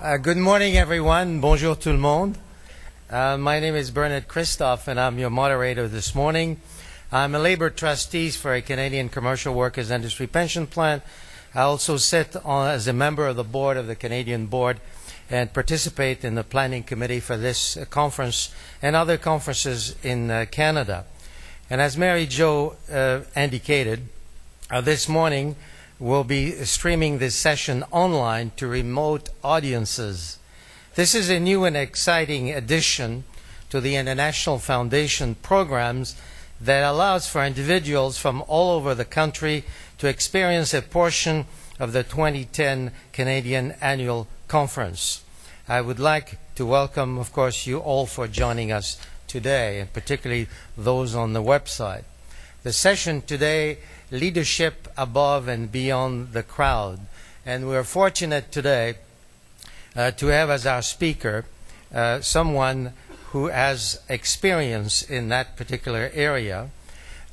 Uh, good morning, everyone. Bonjour tout le monde. Uh, my name is Bernard Christophe, and I'm your moderator this morning. I'm a labor trustee for a Canadian Commercial Workers Industry Pension Plan. I also sit on, as a member of the board of the Canadian Board and participate in the planning committee for this uh, conference and other conferences in uh, Canada. And as Mary Jo uh, indicated, uh, this morning we'll be streaming this session online to remote audiences. This is a new and exciting addition to the International Foundation programs that allows for individuals from all over the country to experience a portion of the 2010 Canadian Annual Conference. I would like to welcome, of course, you all for joining us today, and particularly those on the website. The session today leadership above and beyond the crowd. And we're fortunate today uh, to have as our speaker uh, someone who has experience in that particular area.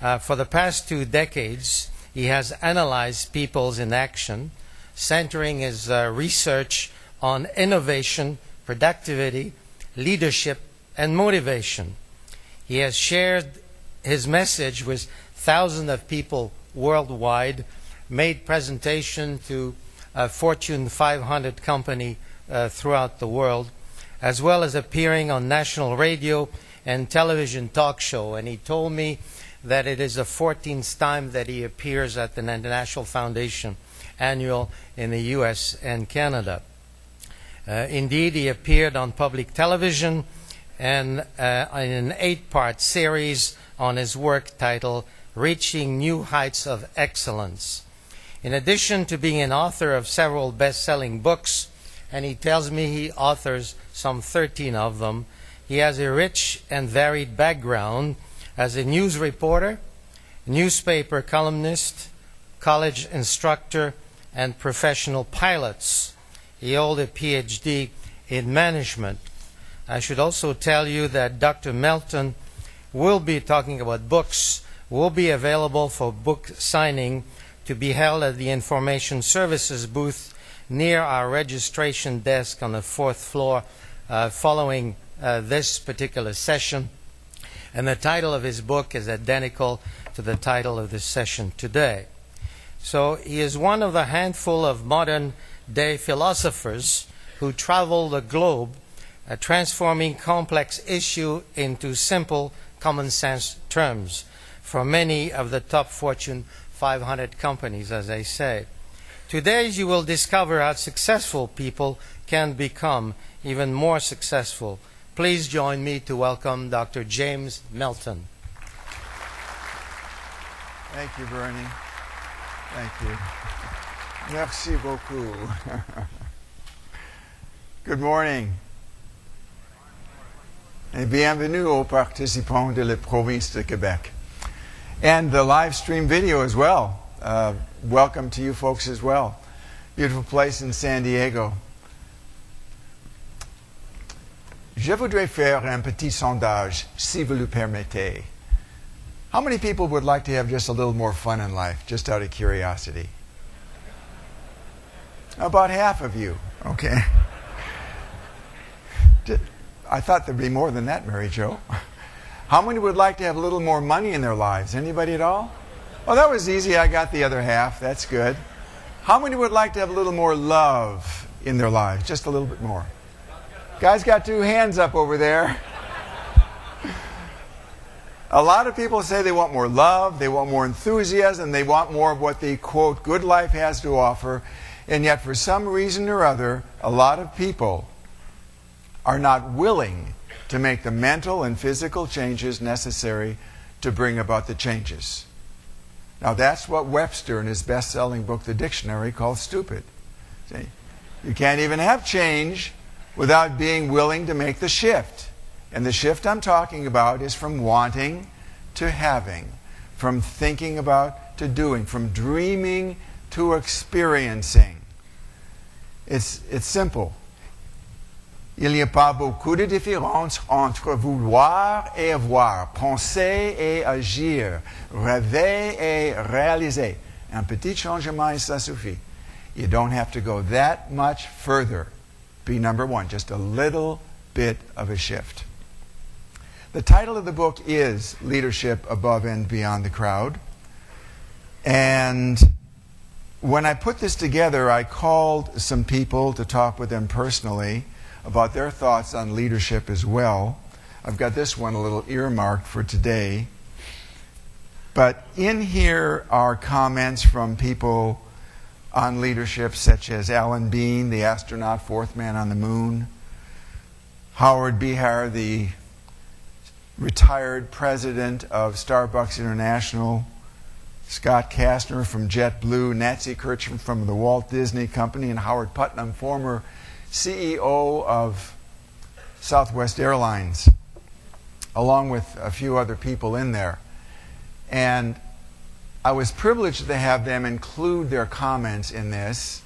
Uh, for the past two decades, he has analyzed peoples in action, centering his uh, research on innovation, productivity, leadership, and motivation. He has shared his message with thousands of people worldwide, made presentation to a Fortune 500 company uh, throughout the world, as well as appearing on national radio and television talk show. And he told me that it is the 14th time that he appears at the National Foundation annual in the U.S. and Canada. Uh, indeed, he appeared on public television and uh, in an eight-part series on his work titled reaching new heights of excellence. In addition to being an author of several best selling books, and he tells me he authors some 13 of them, he has a rich and varied background as a news reporter, newspaper columnist, college instructor, and professional pilots. He holds a PhD in management. I should also tell you that Dr. Melton will be talking about books will be available for book signing to be held at the Information Services booth near our registration desk on the fourth floor uh, following uh, this particular session. And the title of his book is identical to the title of this session today. So he is one of the handful of modern day philosophers who travel the globe uh, transforming complex issue into simple common sense terms for many of the top Fortune 500 companies, as I say. Today, you will discover how successful people can become even more successful. Please join me to welcome Dr. James Melton. Thank you, Bernie. Thank you. Merci beaucoup. Good morning. Et bienvenue aux participants de la province de Québec and the live stream video as well. Uh, welcome to you folks as well. Beautiful place in San Diego. Je voudrais faire un petit sondage, si vous le permettez. How many people would like to have just a little more fun in life, just out of curiosity? About half of you. Okay. I thought there'd be more than that, Mary Jo. How many would like to have a little more money in their lives? Anybody at all? Well, that was easy. I got the other half. That's good. How many would like to have a little more love in their lives? Just a little bit more. Guys got two hands up over there. A lot of people say they want more love, they want more enthusiasm, they want more of what the quote good life has to offer. And yet, for some reason or other, a lot of people are not willing to make the mental and physical changes necessary to bring about the changes. Now, that's what Webster, in his best selling book, The Dictionary, calls stupid. See? You can't even have change without being willing to make the shift. And the shift I'm talking about is from wanting to having, from thinking about to doing, from dreaming to experiencing. It's, it's simple. Il n'y a pas beaucoup de différence entre vouloir et avoir, penser et agir, rêver et réaliser. Un petit changement et ça suffit. You don't have to go that much further. be number one, just a little bit of a shift. The title of the book is Leadership Above and Beyond the Crowd. And when I put this together, I called some people to talk with them personally about their thoughts on leadership as well. I've got this one a little earmarked for today. But in here are comments from people on leadership, such as Alan Bean, the astronaut, fourth man on the moon, Howard Behar, the retired president of Starbucks International, Scott Kastner from JetBlue, Nancy Kirchner from the Walt Disney Company, and Howard Putnam, former CEO of Southwest Airlines, along with a few other people in there. And I was privileged to have them include their comments in this.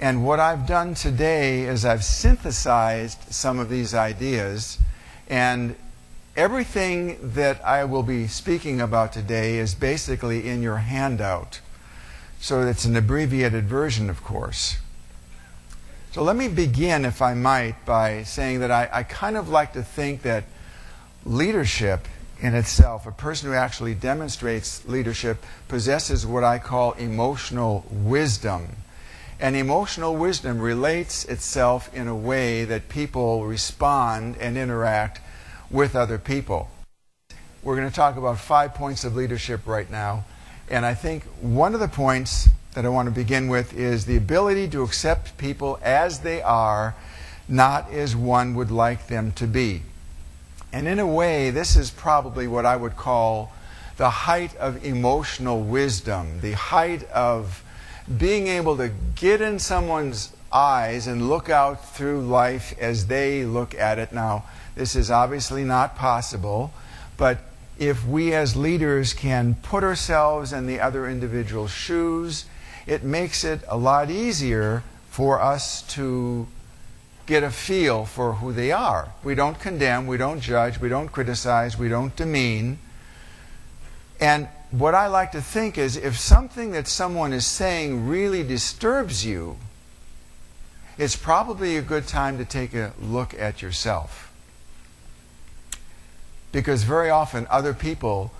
And what I've done today is I've synthesized some of these ideas. And everything that I will be speaking about today is basically in your handout. So it's an abbreviated version, of course. So let me begin, if I might, by saying that I, I kind of like to think that leadership in itself. A person who actually demonstrates leadership possesses what I call emotional wisdom. And emotional wisdom relates itself in a way that people respond and interact with other people. We're going to talk about five points of leadership right now. And I think one of the points that I want to begin with is the ability to accept people as they are, not as one would like them to be. And in a way, this is probably what I would call the height of emotional wisdom, the height of being able to get in someone's eyes and look out through life as they look at it. Now, this is obviously not possible, but if we as leaders can put ourselves in the other individual's shoes, it makes it a lot easier for us to get a feel for who they are. We don't condemn, we don't judge, we don't criticize, we don't demean. And what I like to think is if something that someone is saying really disturbs you, it's probably a good time to take a look at yourself. Because very often other people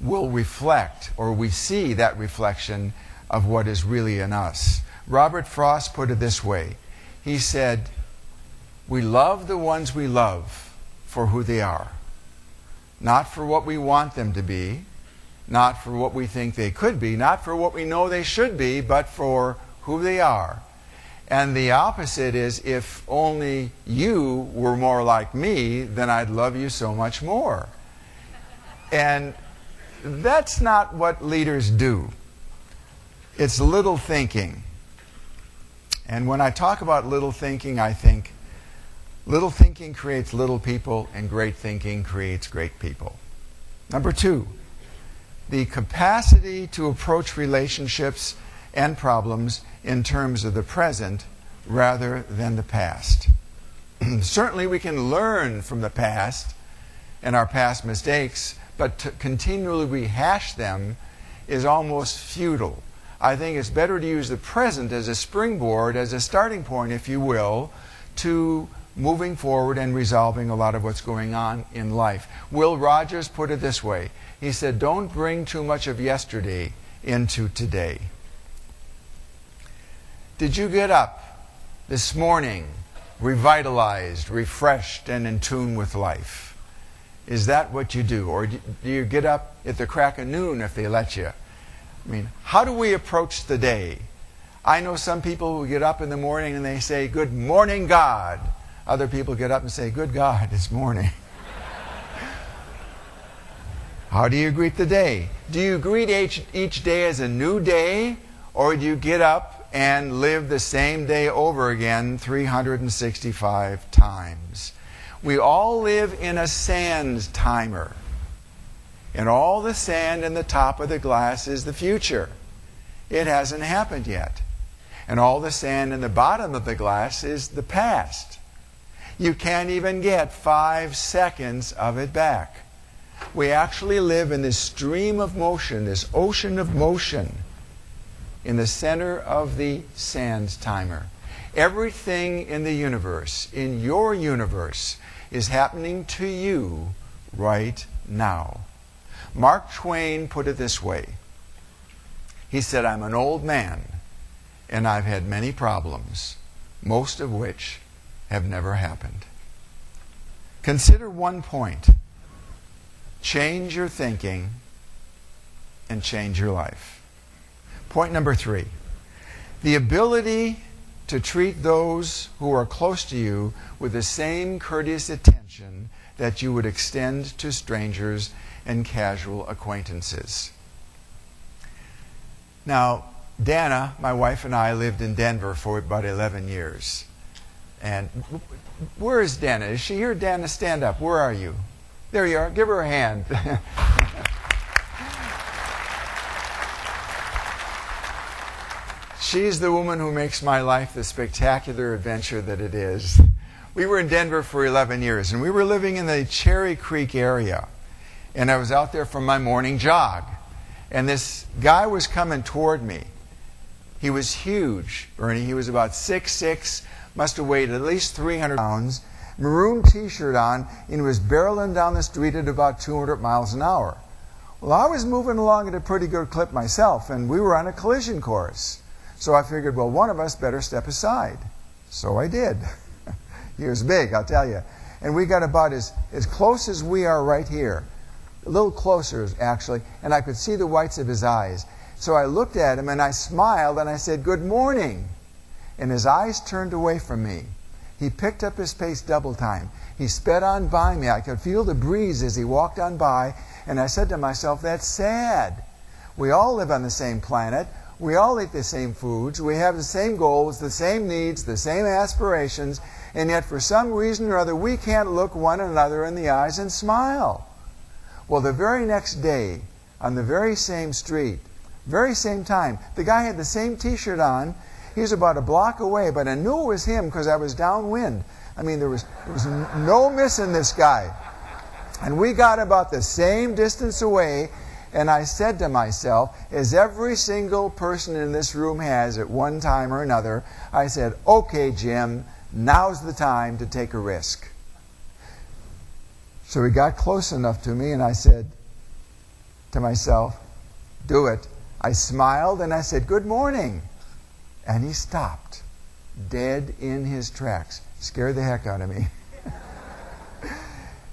will reflect, or we see that reflection of what is really in us. Robert Frost put it this way He said, we love the ones we love for who they are, not for what we want them to be, not for what we think they could be, not for what we know they should be, but for who they are. And the opposite is if only you were more like me, then I'd love you so much more. And that's not what leaders do. It's little thinking. And when I talk about little thinking, I think Little thinking creates little people, and great thinking creates great people. Number two, the capacity to approach relationships and problems in terms of the present rather than the past. Certainly, we can learn from the past and our past mistakes, but to continually rehash them is almost futile. I think it's better to use the present as a springboard, as a starting point, if you will, to moving forward and resolving a lot of what's going on in life. Will Rogers put it this way He said, Don't bring too much of yesterday into today. Did you get up this morning revitalized, refreshed, and in tune with life? Is that what you do? Or do you get up at the crack of noon if they let you? I mean, how do we approach the day? I know some people who get up in the morning and they say, Good morning, God. Other people get up and say, Good God, it's morning. How do you greet the day? Do you greet each, each day as a new day, or do you get up and live the same day over again 365 times? We all live in a sand timer. And all the sand in the top of the glass is the future. It hasn't happened yet. And all the sand in the bottom of the glass is the past you can't even get five seconds of it back. We actually live in this stream of motion, this ocean of motion, in the center of the sand timer. Everything in the universe, in your universe, is happening to you right now. Mark Twain put it this way He said, I'm an old man and I've had many problems, most of which have never happened. Consider one point change your thinking and change your life. Point number three the ability to treat those who are close to you with the same courteous attention that you would extend to strangers and casual acquaintances. Now, Dana, my wife, and I lived in Denver for about 11 years. And where is Dana? Is she here? Dana, stand up. Where are you? There you are. Give her a hand. She's the woman who makes my life the spectacular adventure that it is. We were in Denver for 11 years, and we were living in the Cherry Creek area. And I was out there for my morning jog. And this guy was coming toward me. He was huge, Bernie. He was about six six, must have weighed at least 300 pounds, maroon t shirt on, and he was barreling down the street at about 200 miles an hour. Well, I was moving along at a pretty good clip myself, and we were on a collision course. So I figured, well, one of us better step aside. So I did. he was big, I'll tell you. And we got about as, as close as we are right here, a little closer, actually, and I could see the whites of his eyes. So I looked at him and I smiled and I said, Good morning. And his eyes turned away from me. He picked up his pace double time. He sped on by me. I could feel the breeze as he walked on by, and I said to myself, That's sad. We all live on the same planet. We all eat the same foods. We have the same goals, the same needs, the same aspirations, and yet for some reason or other we can't look one another in the eyes and smile. Well, the very next day, on the very same street, very same time, the guy had the same t shirt on. He was about a block away, but I knew it was him because I was downwind. I mean, there was, there was no missing this guy. And we got about the same distance away, and I said to myself, as every single person in this room has at one time or another, I said, okay, Jim, now's the time to take a risk. So he got close enough to me, and I said to myself, do it. I smiled and I said, Good morning. And he stopped, dead in his tracks. Scared the heck out of me.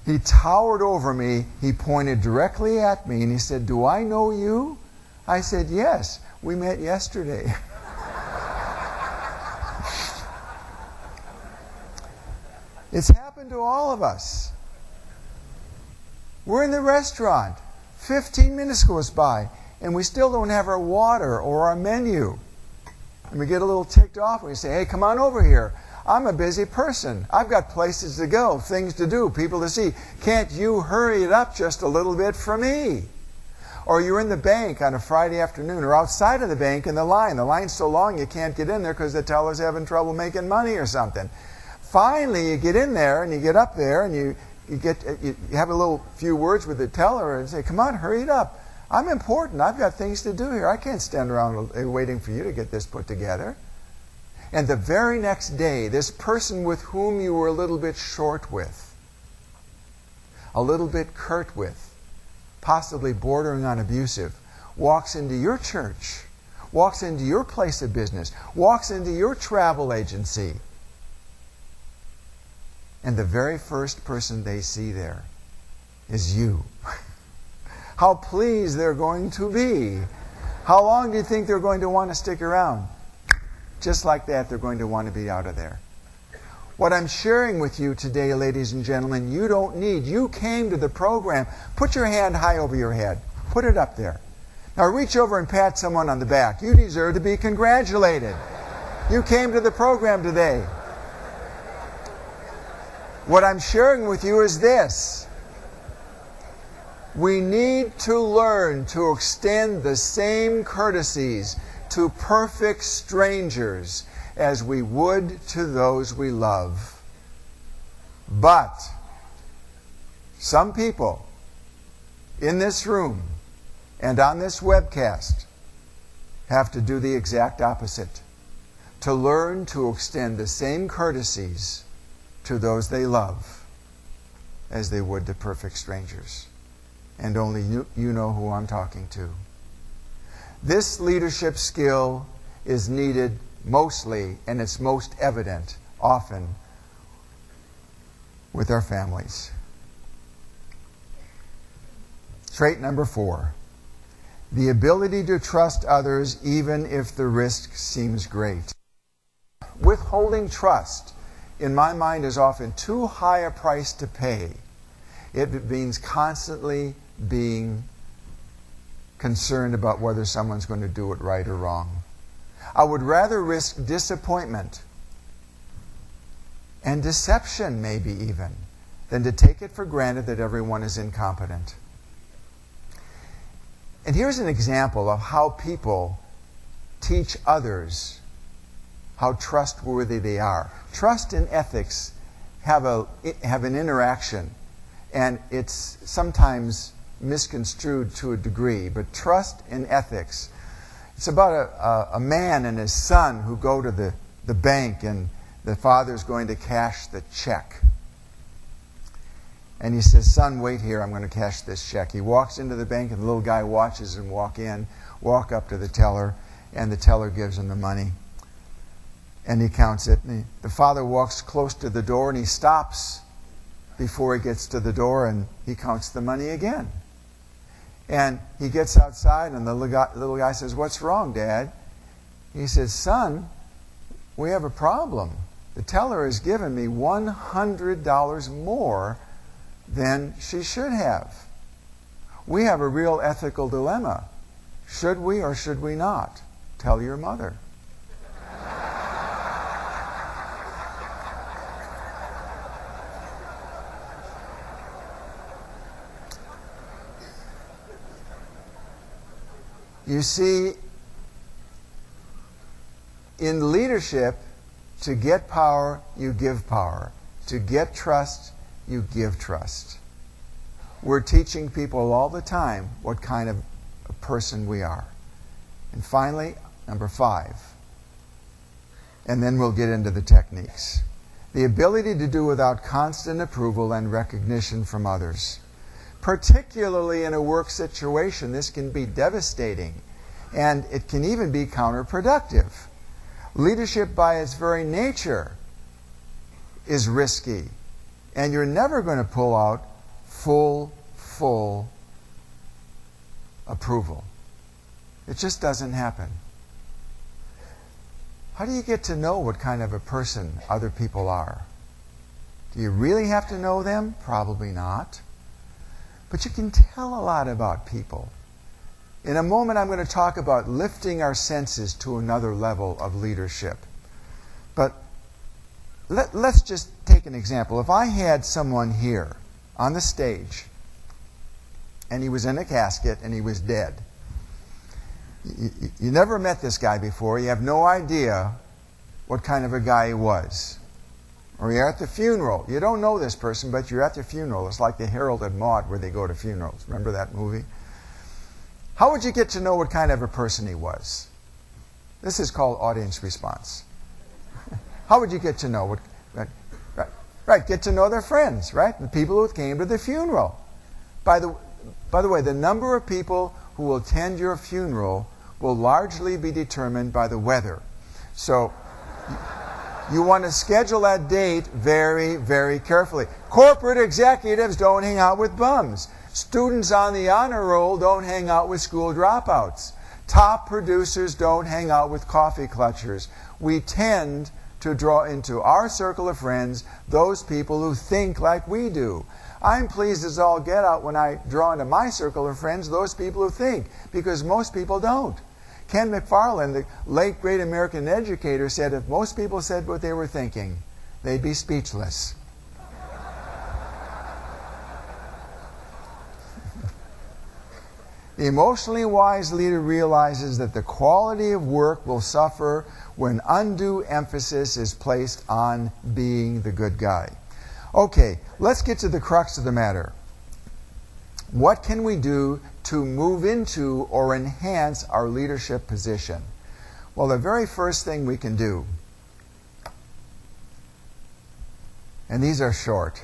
He towered over me. He pointed directly at me and he said, Do I know you? I said, Yes, we met yesterday. it's happened to all of us. We're in the restaurant. 15 minutes goes by and we still don't have our water or our menu. And we get a little ticked off and we say, Hey, come on over here. I'm a busy person. I've got places to go, things to do, people to see. Can't you hurry it up just a little bit for me? Or you're in the bank on a Friday afternoon or outside of the bank in the line. The line's so long you can't get in there because the teller's having trouble making money or something. Finally, you get in there and you get up there and you, you, get, you have a little few words with the teller and say, Come on, hurry it up. I'm important. I've got things to do here. I can't stand around waiting for you to get this put together. And the very next day, this person with whom you were a little bit short with, a little bit curt with, possibly bordering on abusive, walks into your church, walks into your place of business, walks into your travel agency. And the very first person they see there is you. How pleased they're going to be. How long do you think they're going to want to stick around? Just like that, they're going to want to be out of there. What I'm sharing with you today, ladies and gentlemen, you don't need. You came to the program. Put your hand high over your head. Put it up there. Now reach over and pat someone on the back. You deserve to be congratulated. You came to the program today. What I'm sharing with you is this. We need to learn to extend the same courtesies to perfect strangers as we would to those we love. But some people in this room and on this webcast have to do the exact opposite to learn to extend the same courtesies to those they love as they would to perfect strangers. And only you, you know who I'm talking to. This leadership skill is needed mostly, and it's most evident often with our families. Trait number four the ability to trust others even if the risk seems great. Withholding trust, in my mind, is often too high a price to pay. It means constantly being concerned about whether someone's going to do it right or wrong. I would rather risk disappointment and deception, maybe even, than to take it for granted that everyone is incompetent. And here's an example of how people teach others how trustworthy they are. Trust and ethics have, a, have an interaction, and it's sometimes misconstrued to a degree, but trust and ethics. It's about a, a, a man and his son who go to the, the bank, and the father's going to cash the check. And he says, Son, wait here. I'm going to cash this check. He walks into the bank, and the little guy watches him walk in, walk up to the teller, and the teller gives him the money. And he counts it. He, the father walks close to the door, and he stops before he gets to the door, and he counts the money again. And he gets outside, and the little guy says, What's wrong, Dad? He says, Son, we have a problem. The teller has given me $100 more than she should have. We have a real ethical dilemma. Should we or should we not? Tell your mother. You see, in leadership, to get power, you give power. To get trust, you give trust. We're teaching people all the time what kind of a person we are. And finally, number five, and then we'll get into the techniques. The ability to do without constant approval and recognition from others. Particularly in a work situation, this can be devastating and it can even be counterproductive. Leadership, by its very nature, is risky and you're never going to pull out full, full approval. It just doesn't happen. How do you get to know what kind of a person other people are? Do you really have to know them? Probably not. But you can tell a lot about people. In a moment, I'm going to talk about lifting our senses to another level of leadership. But let, us just take an example. If I had someone here on the stage and he was in a casket and he was dead, you, you, you never met this guy before, you have no idea what kind of a guy he was. Or you're at the funeral. You don't know this person, but you're at the funeral. It's like the Harold and Maude where they go to funerals. Remember that movie? How would you get to know what kind of a person he was? This is called audience response. How would you get to know what? Right, right, right, get to know their friends, right? The people who came to the funeral. By the, by the way, the number of people who will attend your funeral will largely be determined by the weather. So you want to schedule that date very, very carefully. Corporate executives don't hang out with bums. Students on the honor roll don't hang out with school dropouts. Top producers don't hang out with coffee clutchers. We tend to draw into our circle of friends those people who think like we do. I'm pleased as all get out when I draw into my circle of friends those people who think, because most people don't. Ken McFarland, the late great American educator, said if most people said what they were thinking, they'd be speechless. The emotionally wise leader realizes that the quality of work will suffer when undue emphasis is placed on being the good guy. Okay, let's get to the crux of the matter. What can we do to move into or enhance our leadership position? Well, the very first thing we can do, and these are short,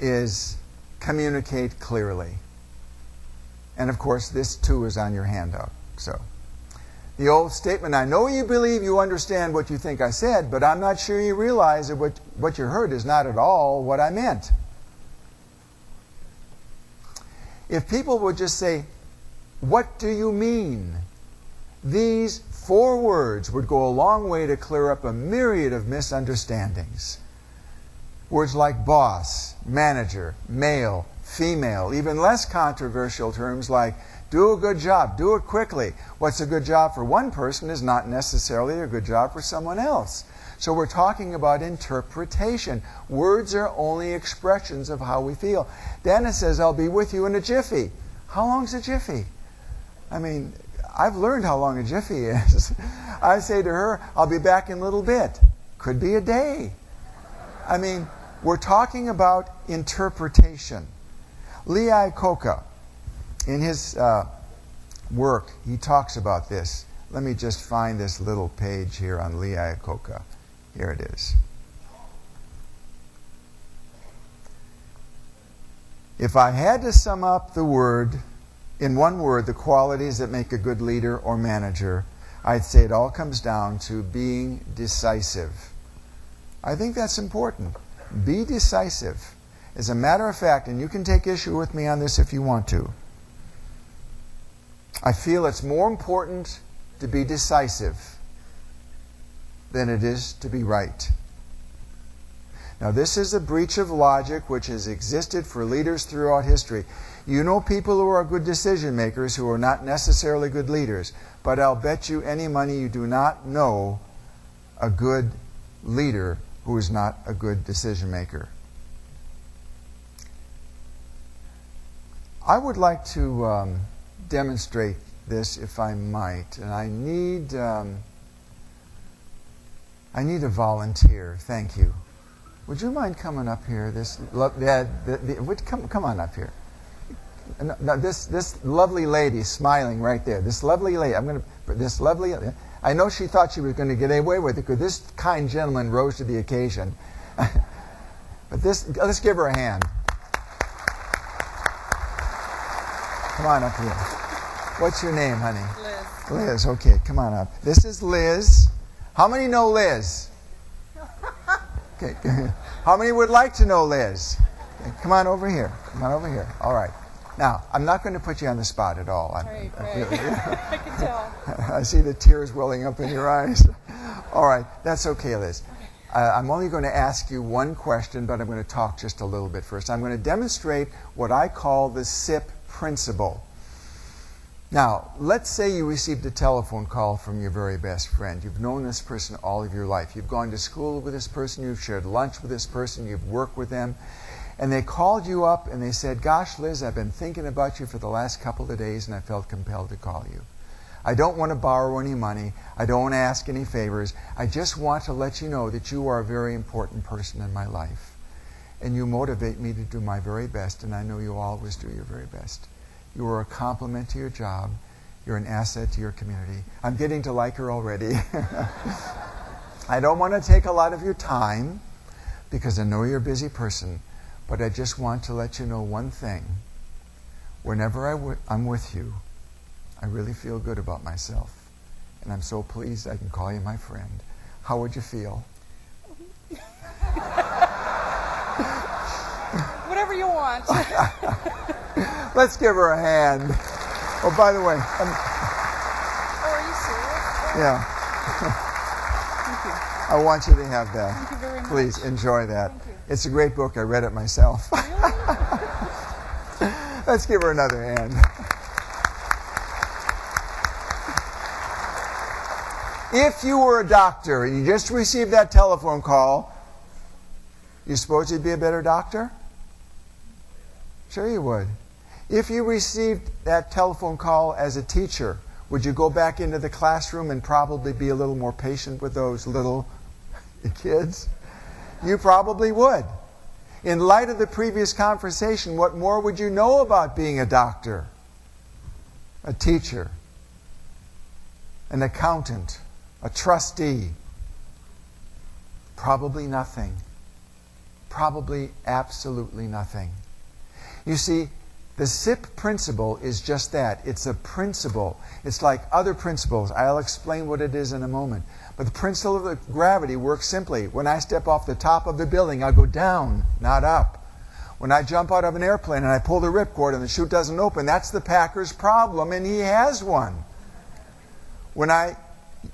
is communicate clearly. And of course, this too is on your handout. So, the old statement I know you believe you understand what you think I said, but I'm not sure you realize that what, what you heard is not at all what I meant. If people would just say, What do you mean? These four words would go a long way to clear up a myriad of misunderstandings. Words like boss, manager, male, female, even less controversial terms like do a good job, do it quickly. What's a good job for one person is not necessarily a good job for someone else. So we're talking about interpretation. Words are only expressions of how we feel. Dana says, I'll be with you in a jiffy. How long's a jiffy? I mean, I've learned how long a jiffy is. I say to her, I'll be back in a little bit. Could be a day. I mean, we're talking about interpretation. Lee Iacocca, in his uh, work, he talks about this. Let me just find this little page here on Lee Iacocca. Here it is. If I had to sum up the word, in one word, the qualities that make a good leader or manager, I'd say it all comes down to being decisive. I think that's important. Be decisive. As a matter of fact, and you can take issue with me on this if you want to, I feel it's more important to be decisive than it is to be right. Now, this is a breach of logic which has existed for leaders throughout history. You know people who are good decision makers who are not necessarily good leaders, but I'll bet you any money you do not know a good leader who is not a good decision maker. I would like to um, demonstrate this if I might, and I need um, I need a volunteer. Thank you. Would you mind coming up here? This yeah, the, the, would, come come on up here. No, no, this this lovely lady smiling right there. This lovely lady. I'm going to this lovely. I know she thought she was going to get away with it because this kind gentleman rose to the occasion. but this, let's give her a hand. Come on up here. What's your name, honey? Liz. Liz, okay, come on up. This is Liz. How many know Liz? Okay. How many would like to know Liz? Okay, come on over here. Come on over here. All right. Now, I'm not going to put you on the spot at all. I'm, Right, I, right. feel- I can tell. I see the tears welling up in your eyes. All right, that's okay, Liz. Uh, I'm only going to ask you one question, but I'm going to talk just a little bit first. I'm going to demonstrate what I call the SIP principle. Now, let's say you received a telephone call from your very best friend. You've known this person all of your life. You've gone to school with this person, you've shared lunch with this person, you've worked with them, and they called you up and they said, Gosh, Liz, I've been thinking about you for the last couple of days and I felt compelled to call you. I don't want to borrow any money. I don't want to ask any favors. I just want to let you know that you are a very important person in my life. And you motivate me to do my very best, and I know you always do your very best. You are a compliment to your job. You're an asset to your community. I'm getting to like her already. I don't want to take a lot of your time because I know you're a busy person, but I just want to let you know one thing. Whenever I w- I'm with you, I really feel good about myself. And I'm so pleased I can call you my friend. How would you feel? Whatever you want. Let's give her a hand. Oh, by the way, um, Oh, are you serious? yeah, Thank you. I want you to have that. Thank you very much. Please enjoy that. Thank you. It's a great book. I read it myself. Let's give her another hand. If you were a doctor and you just received that telephone call, you suppose you'd be a better doctor? Sure, you would. If you received that telephone call as a teacher, would you go back into the classroom and probably be a little more patient with those little kids? You probably would. In light of the previous conversation, what more would you know about being a doctor, a teacher? an accountant, a trustee? Probably nothing. Probably absolutely nothing. You see, the SIP principle is just that. It's a principle. It's like other principles. I'll explain what it is in a moment. But the principle of gravity works simply. When I step off the top of the building, I go down, not up. When I jump out of an airplane and I pull the ripcord and the chute doesn't open, that's the Packer's problem, and he has one. When I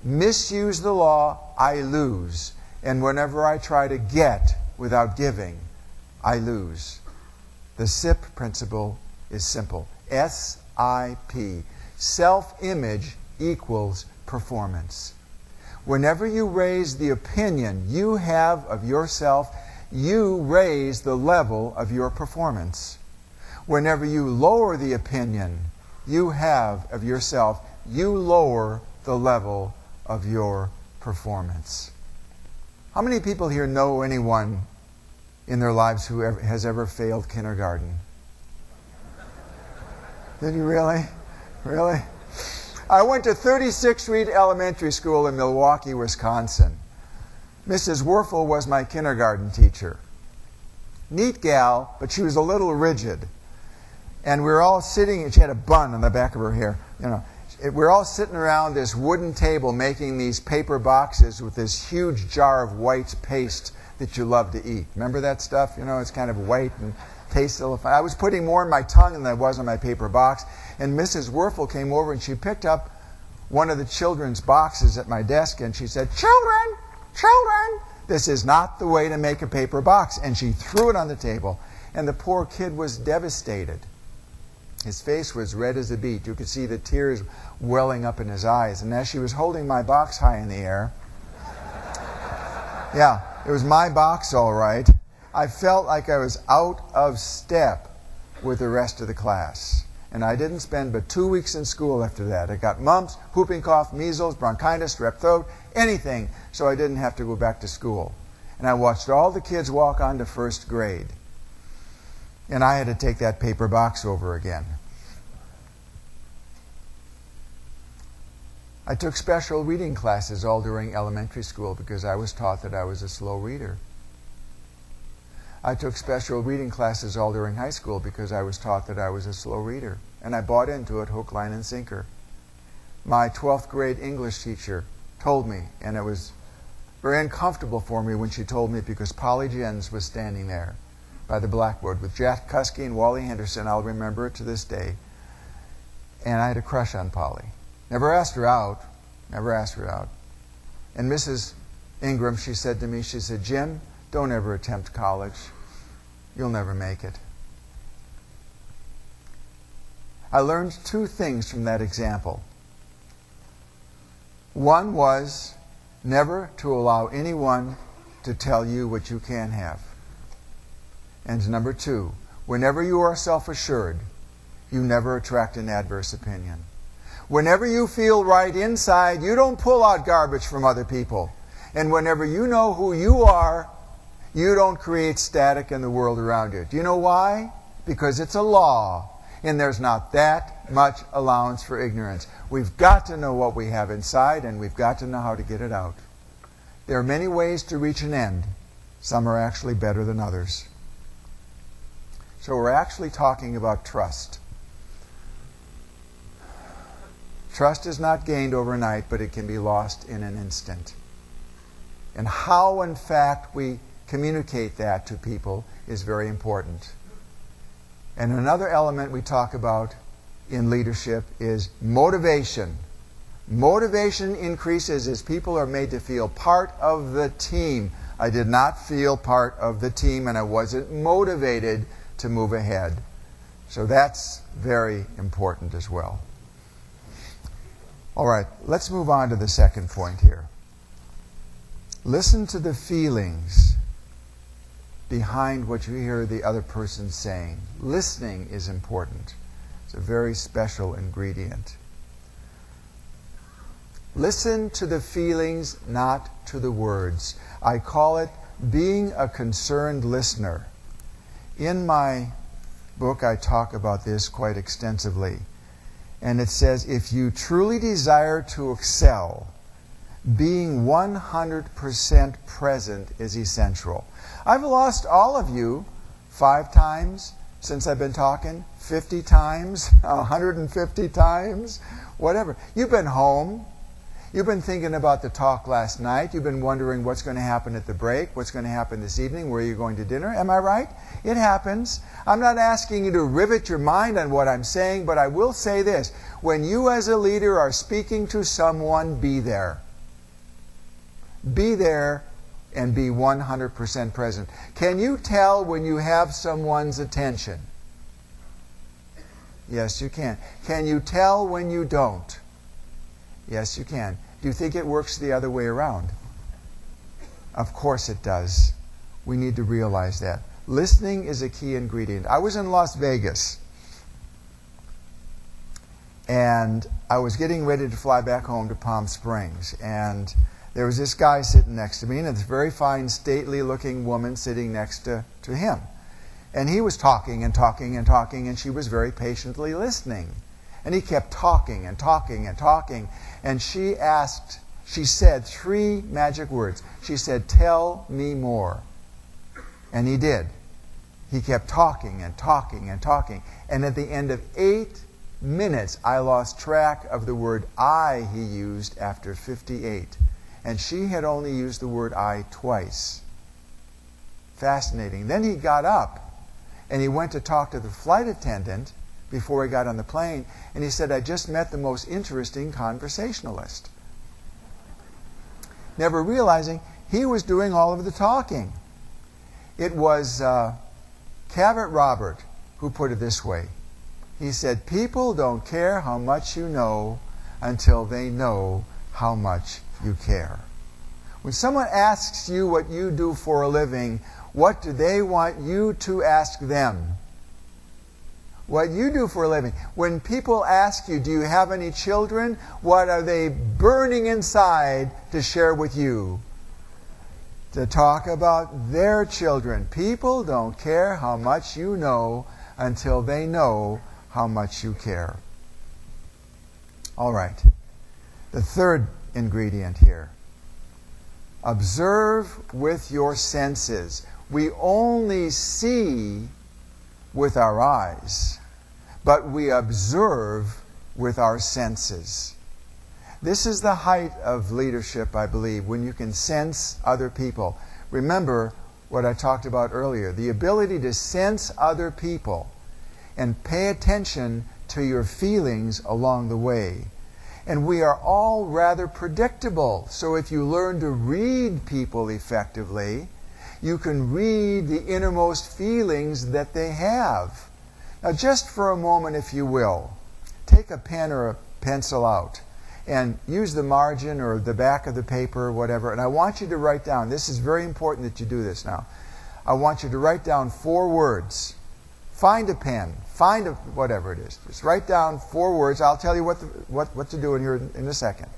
misuse the law, I lose. And whenever I try to get without giving, I lose. The SIP principle is simple S I P. Self image equals performance. Whenever you raise the opinion you have of yourself, you raise the level of your performance. Whenever you lower the opinion you have of yourself, you lower the level of your performance. How many people here know anyone in their lives who has ever failed kindergarten? Did you really? Really? I went to 36th Street Elementary School in Milwaukee, Wisconsin. Mrs. Werfel was my kindergarten teacher. Neat gal, but she was a little rigid. And we were all sitting, and she had a bun on the back of her hair, you know. we're all sitting around this wooden table making these paper boxes with this huge jar of white paste that you love to eat. Remember that stuff? You know, it's kind of white and a little. I was putting more in my tongue than I was in my paper box. And Mrs. Werfel came over and she picked up one of the children's boxes at my desk and she said, Children, children, this is not the way to make a paper box. And she threw it on the table. And the poor kid was devastated. His face was red as a beet. You could see the tears welling up in his eyes. And as she was holding my box high in the air, yeah, it was my box, all right. I felt like I was out of step with the rest of the class. And I didn't spend but two weeks in school after that. I got mumps, whooping cough, measles, bronchitis, strep throat, anything, so I didn't have to go back to school. And I watched all the kids walk on to first grade. And I had to take that paper box over again. I took special reading classes all during elementary school because I was taught that I was a slow reader. I took special reading classes all during high school because I was taught that I was a slow reader. And I bought into it hook, line, and sinker. My 12th grade English teacher told me, and it was very uncomfortable for me when she told me because Polly Jens was standing there by the blackboard with Jack Cuskey and Wally Henderson. I'll remember it to this day. And I had a crush on Polly. Never asked her out. Never asked her out. And Mrs. Ingram, she said to me, she said, Jim, don't ever attempt college. You'll never make it. I learned two things from that example. One was never to allow anyone to tell you what you can't have. And number two, whenever you are self assured, you never attract an adverse opinion. Whenever you feel right inside, you don't pull out garbage from other people. And whenever you know who you are, you don't create static in the world around you. Do you know why? Because it's a law, and there's not that much allowance for ignorance. We've got to know what we have inside, and we've got to know how to get it out. There are many ways to reach an end. Some are actually better than others. So we're actually talking about trust. Trust is not gained overnight, but it can be lost in an instant. And how, in fact, we communicate that to people is very important. And another element we talk about in leadership is motivation. Motivation increases as people are made to feel part of the team. I did not feel part of the team and I wasn't motivated to move ahead. So that's very important as well. All right, let's move on to the second point here. Listen to the feelings behind what you hear the other person saying. Listening is important. It's a very special ingredient. Listen to the feelings, not to the words. I call it being a concerned listener. In my book, I talk about this quite extensively. And it says, if you truly desire to excel, being 100% present is essential. I've lost all of you five times since I've been talking, 50 times, 150 times, whatever. You've been home. You've been thinking about the talk last night. You've been wondering what's going to happen at the break, what's going to happen this evening, where you're going to dinner. Am I right? It happens. I'm not asking you to rivet your mind on what I'm saying, but I will say this. When you, as a leader, are speaking to someone, be there. Be there and be 100% present. Can you tell when you have someone's attention? Yes, you can. Can you tell when you don't? Yes, you can. Do you think it works the other way around? Of course it does. We need to realize that. Listening is a key ingredient. I was in Las Vegas and I was getting ready to fly back home to Palm Springs. And there was this guy sitting next to me, and this very fine, stately looking woman sitting next to, to him. And he was talking and talking and talking, and she was very patiently listening. And he kept talking and talking and talking. And she asked, she said three magic words. She said, Tell me more. And he did. He kept talking and talking and talking. And at the end of eight minutes, I lost track of the word I he used after 58. And she had only used the word I twice. Fascinating. Then he got up and he went to talk to the flight attendant before he got on the plane. And he said, I just met the most interesting conversationalist. Never realizing he was doing all of the talking. It was uh, Robert who put it this way. He said, People don't care how much you know until they know how much you care. When someone asks you what you do for a living, what do they want you to ask them? What you do for a living. When people ask you, Do you have any children? What are they burning inside to share with you? To talk about their children. People don't care how much you know until they know how much you care. All right. The third ingredient here observe with your senses. We only see with our eyes, but we observe with our senses. This is the height of leadership, I believe, when you can sense other people. Remember what I talked about earlier the ability to sense other people and pay attention to your feelings along the way. And we are all rather predictable. So if you learn to read people effectively, you can read the innermost feelings that they have. Now, just for a moment, if you will, take a pen or a pencil out and use the margin or the back of the paper or whatever. And I want you to write down, this is very important that you do this now. I want you to write down four words. Find a pen, find a, whatever it is. Just write down four words. I'll tell you what, the, what, what to do in here in a second.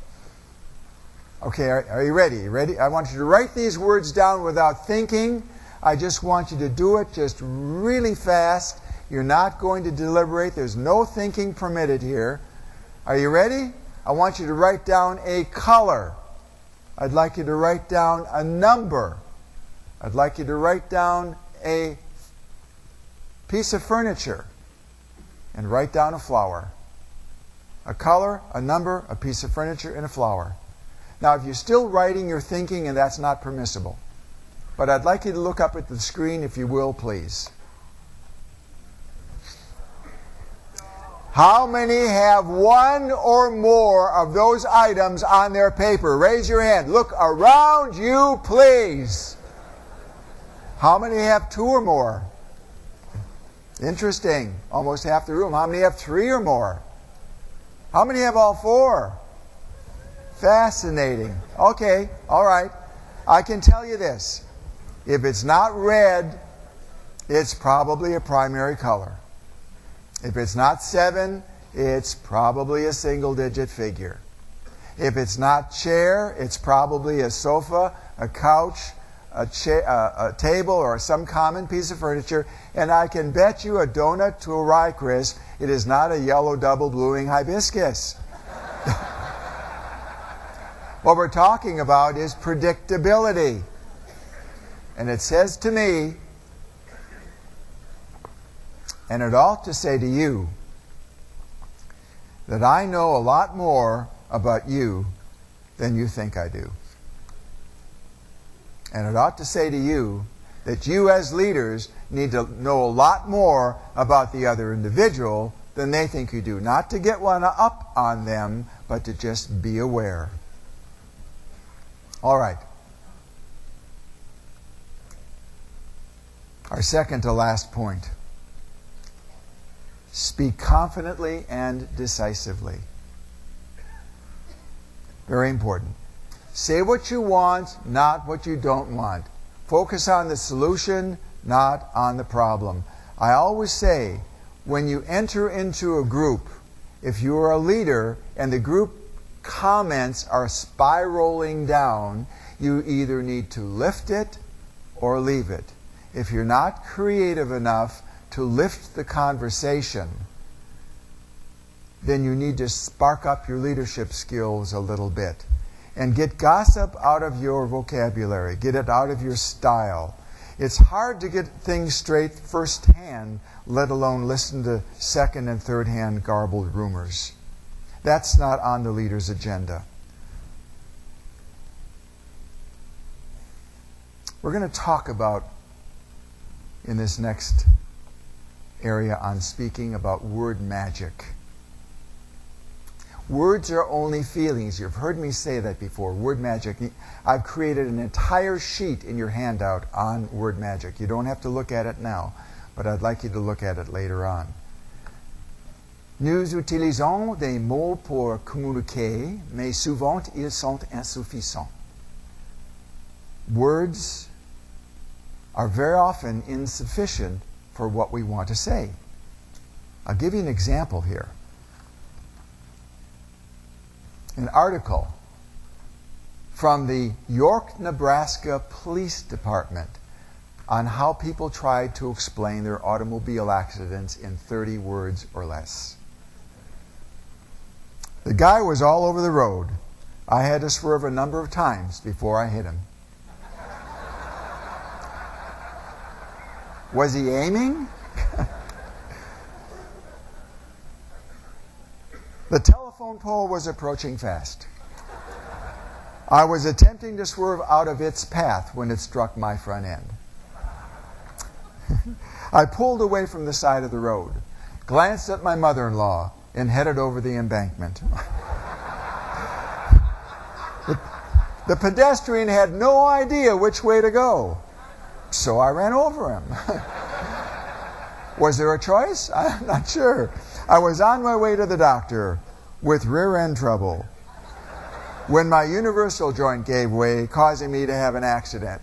Okay, are, are you ready? You ready? I want you to write these words down without thinking. I just want you to do it just really fast. You're not going to deliberate. There's no thinking permitted here. Are you ready? I want you to write down a color. I'd like you to write down a number. I'd like you to write down a piece of furniture and write down a flower. A color, a number, a piece of furniture, and a flower. Now, if you're still writing, you're thinking, and that's not permissible. But I'd like you to look up at the screen, if you will, please. How many have one or more of those items on their paper? Raise your hand. Look around you, please. How many have two or more? Interesting. Almost half the room. How many have three or more? How many have all four? Fascinating. Okay, all right. I can tell you this. If it's not red, it's probably a primary color. If it's not seven, it's probably a single digit figure. If it's not chair, it's probably a sofa, a couch, a, cha- uh, a table or some common piece of furniture, and I can bet you a donut to a rye crisp, it is not a yellow double bluing hibiscus. what we're talking about is predictability. And it says to me, and it ought to say to you, that I know a lot more about you than you think I do. And it ought to say to you that you, as leaders, need to know a lot more about the other individual than they think you do. Not to get one up on them, but to just be aware. All right. Our second to last point speak confidently and decisively. Very important. Say what you want, not what you don't want. Focus on the solution, not on the problem. I always say when you enter into a group, if you are a leader and the group comments are spiraling down, you either need to lift it or leave it. If you're not creative enough to lift the conversation, then you need to spark up your leadership skills a little bit and get gossip out of your vocabulary, get it out of your style. It's hard to get things straight firsthand, let alone listen to second and third hand garbled rumors. That's not on the leader's agenda. We're going to talk about in this next area on speaking about word magic. Words are only feelings. You've heard me say that before. Word magic. I've created an entire sheet in your handout on word magic. You don't have to look at it now, but I'd like you to look at it later on. Nous utilisons des mots pour communiquer, mais souvent ils sont insuffisants. Words are very often insufficient for what we want to say. I'll give you an example here. An article from the York, Nebraska Police Department on how people tried to explain their automobile accidents in 30 words or less. The guy was all over the road. I had to swerve a number of times before I hit him. Was he aiming? the telephone pole was approaching fast. I was attempting to swerve out of its path when it struck my front end. I pulled away from the side of the road, glanced at my mother in law, and headed over the embankment. the, the pedestrian had no idea which way to go. So I ran over him. was there a choice? I'm not sure. I was on my way to the doctor with rear end trouble when my universal joint gave way, causing me to have an accident.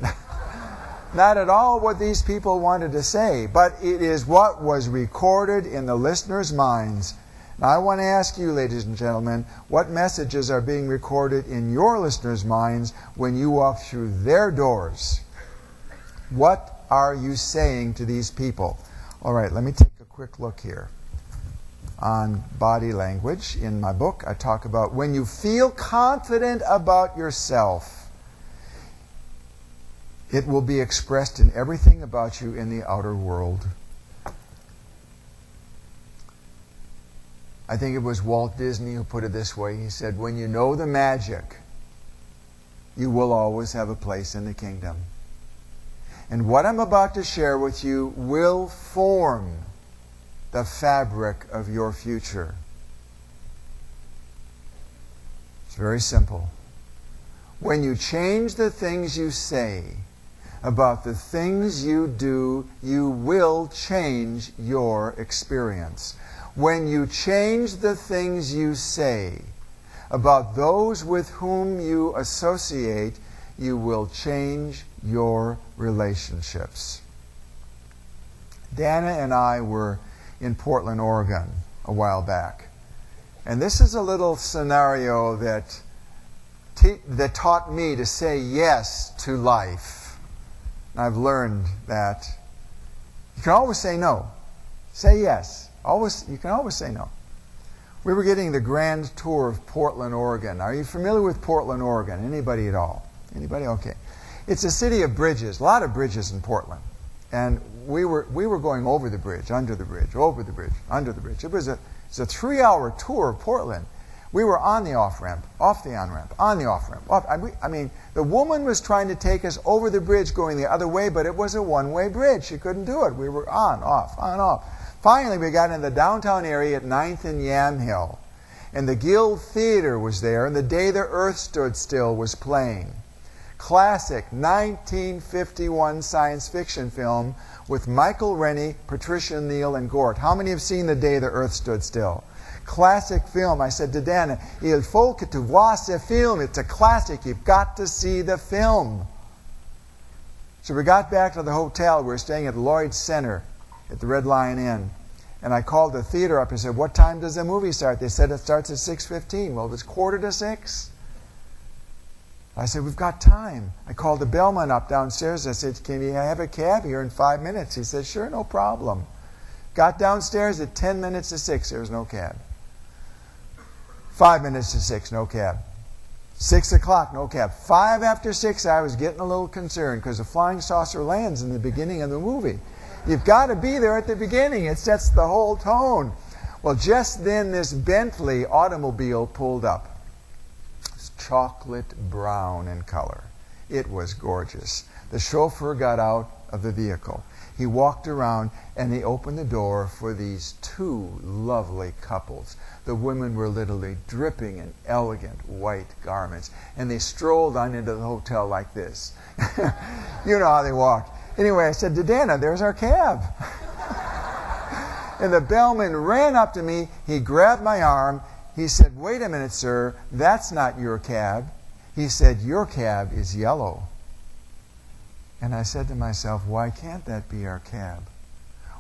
not at all what these people wanted to say, but it is what was recorded in the listeners' minds. Now, I want to ask you, ladies and gentlemen, what messages are being recorded in your listeners' minds when you walk through their doors? What are you saying to these people? All right, let me take a quick look here on body language. In my book, I talk about when you feel confident about yourself, it will be expressed in everything about you in the outer world. I think it was Walt Disney who put it this way. He said, When you know the magic, you will always have a place in the kingdom. And what I'm about to share with you will form the fabric of your future. It's very simple. When you change the things you say about the things you do, you will change your experience. When you change the things you say about those with whom you associate, you will change your relationships. Dana and I were in Portland, Oregon a while back. And this is a little scenario that, that taught me to say yes to life. And I've learned that you can always say no. Say yes. Always, you can always say no. We were getting the grand tour of Portland, Oregon. Are you familiar with Portland, Oregon? Anybody at all? Anybody? Okay. It's a city of bridges, a lot of bridges in Portland. And we were, we were going over the bridge, under the bridge, over the bridge, under the bridge. It was a, it was a three hour tour of Portland. We were on the off ramp, off the on ramp, on the off ramp. Off, I, I mean, the woman was trying to take us over the bridge going the other way, but it was a one way bridge. She couldn't do it. We were on, off, on, off. Finally, we got in the downtown area at 9th and Yamhill. And the Guild Theater was there, and The Day the Earth Stood Still was playing. Classic 1951 science fiction film with Michael Rennie, Patricia Neal, and Gort. How many have seen The Day the Earth Stood Still? Classic film. I said to Dan, Il faut que tu vois ce film. It's a classic. You've got to see the film. So we got back to the hotel. We were staying at Lloyd Center at the Red Lion Inn. And I called the theater up and said, What time does the movie start? They said it starts at 6.15. Well, it was quarter to 6. I said, We've got time. I called the bellman up downstairs. I said, Can you have a cab here in five minutes? He said, Sure, no problem. Got downstairs at 10 minutes to 6. There was no cab. Five minutes to 6, no cab. Six o'clock, no cab. Five after six, I was getting a little concerned because the flying saucer lands in the beginning of the movie. You've got to be there at the beginning. It sets the whole tone. Well, just then this Bentley automobile pulled up. Chocolate brown in color. It was gorgeous. The chauffeur got out of the vehicle. He walked around and he opened the door for these two lovely couples. The women were literally dripping in elegant white garments, and they strolled on into the hotel like this. you know how they walked. Anyway, I said to Dana, there's our cab. and the bellman ran up to me. He grabbed my arm. He said, Wait a minute, sir. That's not your cab. He said, Your cab is yellow. And I said to myself, Why can't that be our cab?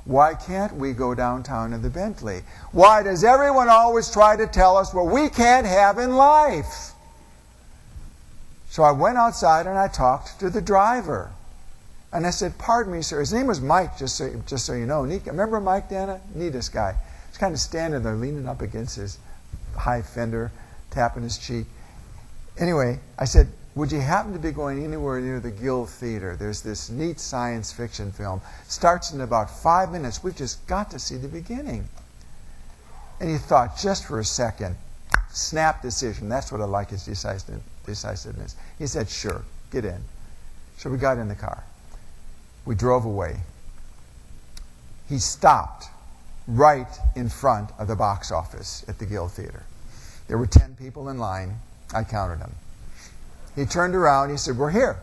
Why can't we go downtown in the Bentley? Why does everyone always try to tell us what we can't have in life? So I went outside and I talked to the driver. And I said, Pardon me, sir. His name was Mike, just so, just so you know. Remember Mike, Dana? Neatest guy. He's kind of standing there, leaning up against his high fender, tapping his cheek. Anyway, I said, Would you happen to be going anywhere near the Guild Theater? There's this neat science fiction film. Starts in about five minutes. We've just got to see the beginning. And he thought just for a second, snap decision. That's what I like his decisiveness. He said, Sure, get in. So we got in the car. We drove away. He stopped right in front of the box office at the Guild Theater. There were 10 people in line. I counted them. He turned around. He said, We're here.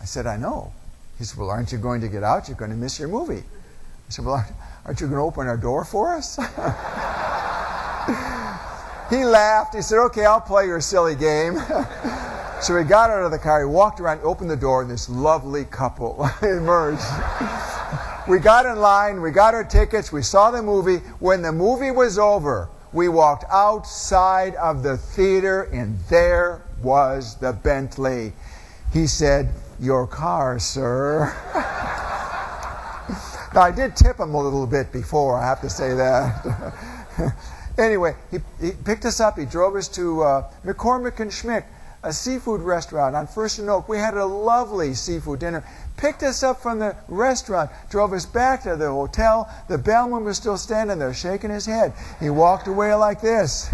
I said, I know. He said, Well, aren't you going to get out? You're going to miss your movie. I said, Well, aren't you going to open our door for us? he laughed. He said, Okay, I'll play your silly game. So he got out of the car, he walked around, opened the door, and this lovely couple emerged. We got in line, we got our tickets, we saw the movie. When the movie was over, we walked outside of the theater, and there was the Bentley. He said, Your car, sir. now, I did tip him a little bit before, I have to say that. anyway, he, he, picked us up, he drove us to uh, McCormick and Schmick a seafood restaurant on First and Oak. We had a lovely seafood dinner. Picked us up from the restaurant, drove us back to the hotel. The bellman was still standing there shaking his head. He walked away like this.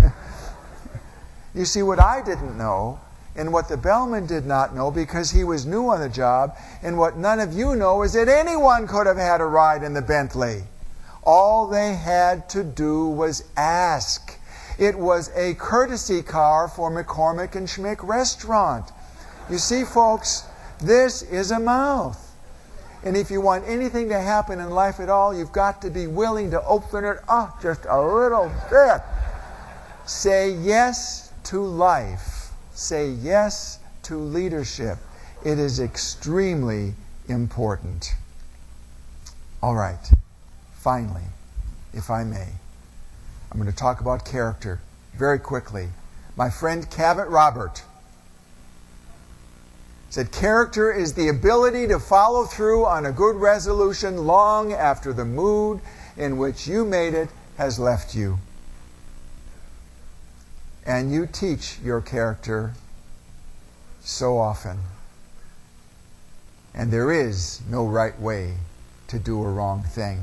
you see, what I didn't know, and what the bellman did not know because he was new on the job, and what none of you know is that anyone could have had a ride in the Bentley. All they had to do was ask. It was a courtesy car for McCormick and Schmick restaurant. You see, folks, this is a mouth. And if you want anything to happen in life at all, you've got to be willing to open it up just a little bit. Say yes to life. Say yes to leadership. It is extremely important. All right. Finally, if I may. I'm going to talk about character very quickly. My friend Cavett Robert. Said character is the ability to follow through on a good resolution long after the mood in which you made it has left you. And you teach your character so often. And there is no right way to do a wrong thing.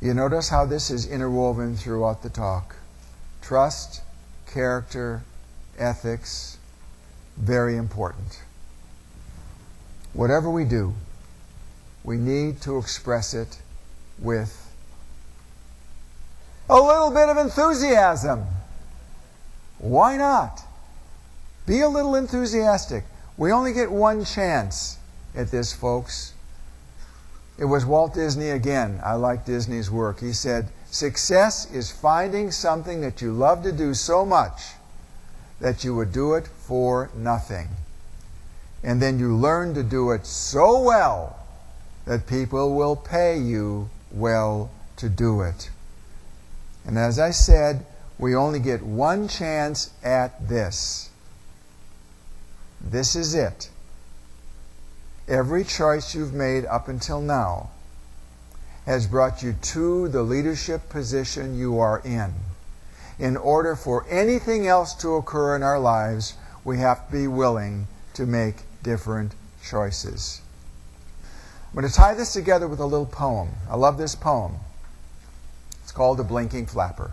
You notice how this is interwoven throughout the talk. Trust, character, ethics, very important. Whatever we do, we need to express it with a little bit of enthusiasm. Why not? Be a little enthusiastic. We only get one chance at this, folks. It was Walt Disney again. I like Disney's work. He said, Success is finding something that you love to do so much that you would do it for nothing. And then you learn to do it so well that people will pay you well to do it. And as I said, we only get one chance at this. This is it. Every choice you've made up until now has brought you to the leadership position you are in. In order for anything else to occur in our lives, we have to be willing to make different choices. I'm going to tie this together with a little poem. I love this poem. It's called The Blinking Flapper.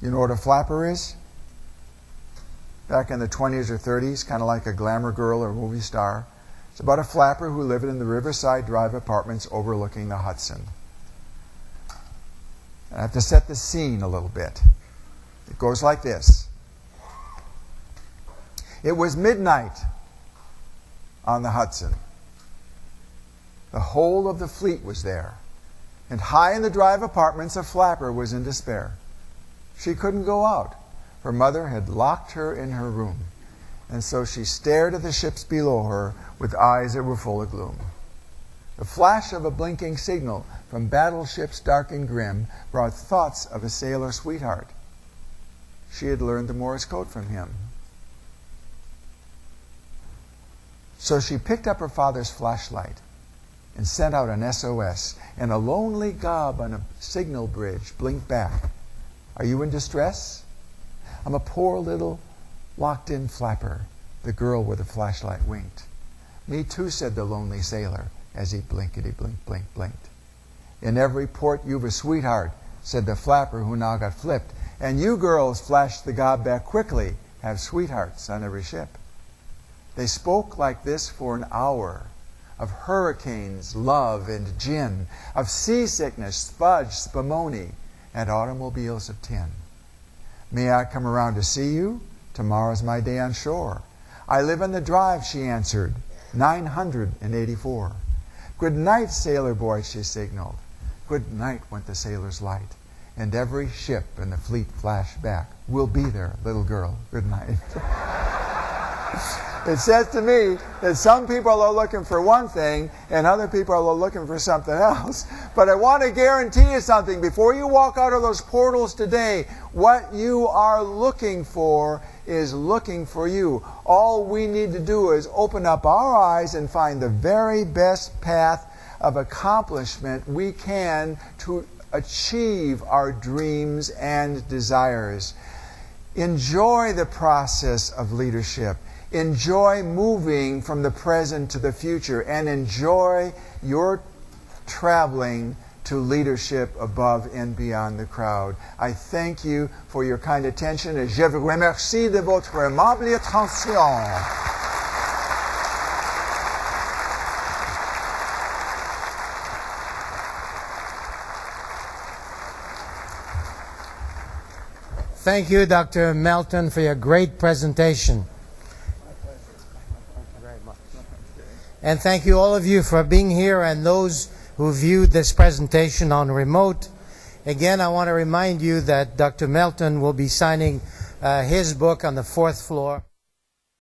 You know what a flapper is? Back in the 20s or 30s, kind of like a glamour girl or movie star. It's about a flapper who lived in the Riverside Drive apartments overlooking the Hudson. I have to set the scene a little bit. It goes like this It was midnight on the Hudson. The whole of the fleet was there. And high in the drive apartments, a flapper was in despair. She couldn't go out. Her mother had locked her in her room. And so she stared at the ships below her with eyes that were full of gloom. The flash of a blinking signal from battleships dark and grim brought thoughts of a sailor sweetheart. She had learned the Morse code from him. So she picked up her father's flashlight and sent out an SOS, and a lonely gob on a signal bridge blinked back. Are you in distress? I'm a poor little locked in flapper. The girl with the flashlight winked. Me too, said the lonely sailor as he blinkety blink blink blinked. In every port you've a sweetheart, said the flapper who now got flipped. And you girls, flashed the gob back quickly, have sweethearts on every ship. They spoke like this for an hour of hurricanes, love, and gin, of seasickness, fudge, spumoni, and automobiles of tin. May I come around to see you? Tomorrow's my day on shore. I live on the drive, she answered, 984. Good night, sailor boy, she signaled. Good night, went the sailor's light. And every ship in the fleet flashed back. We'll be there, little girl. Good night. it says to me that some people are looking for one thing and other people are looking for something else. But I want to guarantee you something. Before you walk out of those portals today, what you are looking for is looking for you. All we need to do is open up our eyes and find the very best path of accomplishment we can to achieve our dreams and desires. Enjoy the process of leadership. Enjoy moving from the present to the future and enjoy your traveling to leadership above and beyond the crowd. I thank you for your kind attention et je vous remercie de votre aimable attention. Thank you, Dr. Melton, for your great presentation. And thank you, all of you, for being here and those who viewed this presentation on remote. Again, I want to remind you that Dr. Melton will be signing uh, his book on the fourth floor.